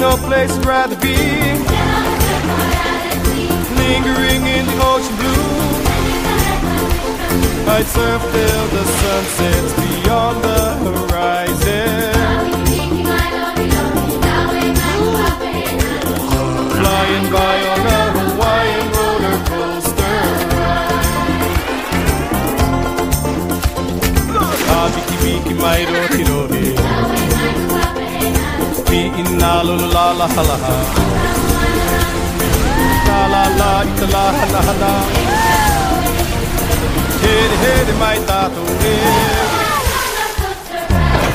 no place I'd rather be. Lingering in the ocean blue. I'd surf till the sun sets beyond the horizon. Flying by on a Hawaiian roller coaster ride. Ah, biki biki mai rohi rohi. Pi'ina lula la la la la. La la la ita la la la Hede hede mai tato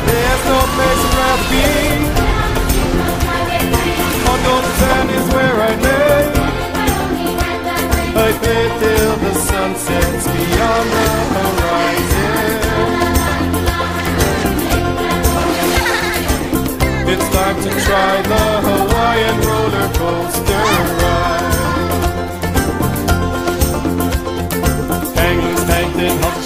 There's no place I'd rather be. On your sand is where I lay. I play till the sun sets beyond the horizon. It's time to try the Hawaiian roller coaster ride.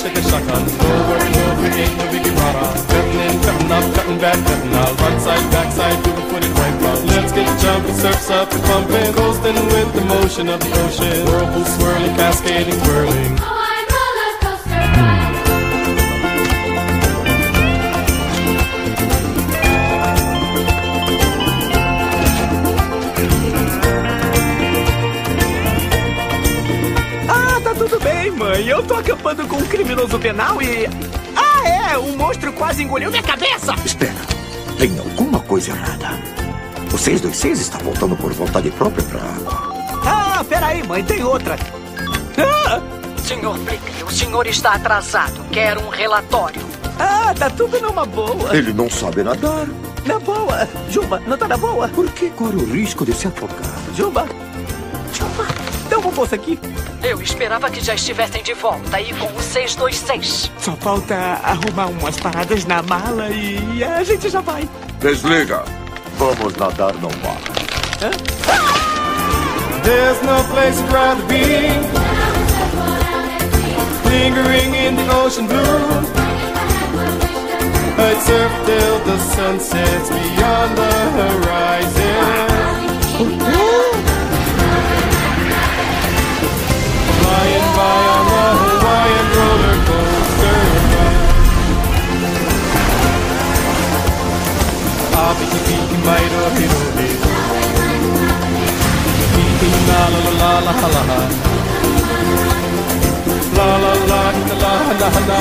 Shake a shotgun. Over and over, ain't no biggie rara. Cutting in, cutting up, cutting back, cutting out. Right side, back side, do the footed right out. Let's get jumping, surfs up and pumping. Coasting with the motion of the ocean. Whirlpool swirling, cascading, whirling. Eu tô acampando com um criminoso penal e. Ah, é! Um monstro quase engoliu minha cabeça! Espera, tem alguma coisa errada. O 626 está voltando por vontade própria para água. Ah, peraí, mãe, tem outra. Ah, Senhor Blake, o senhor está atrasado. Quer um relatório. ah, tá tudo numa boa. Ele não sabe nadar. Na boa. Juba, não tá na boa? Por que corre o risco de se afogar? Juba. Juba. Uma bolsa aqui. Eu esperava que já estivessem de volta aí com o 626. Só falta arrumar umas paradas na mala e a gente já vai. Desliga. Vamos nadar no mar. There's no place I'd rather be. Lingering in the ocean blue. I'd surf till the sun sets beyond the horizon. La la la la la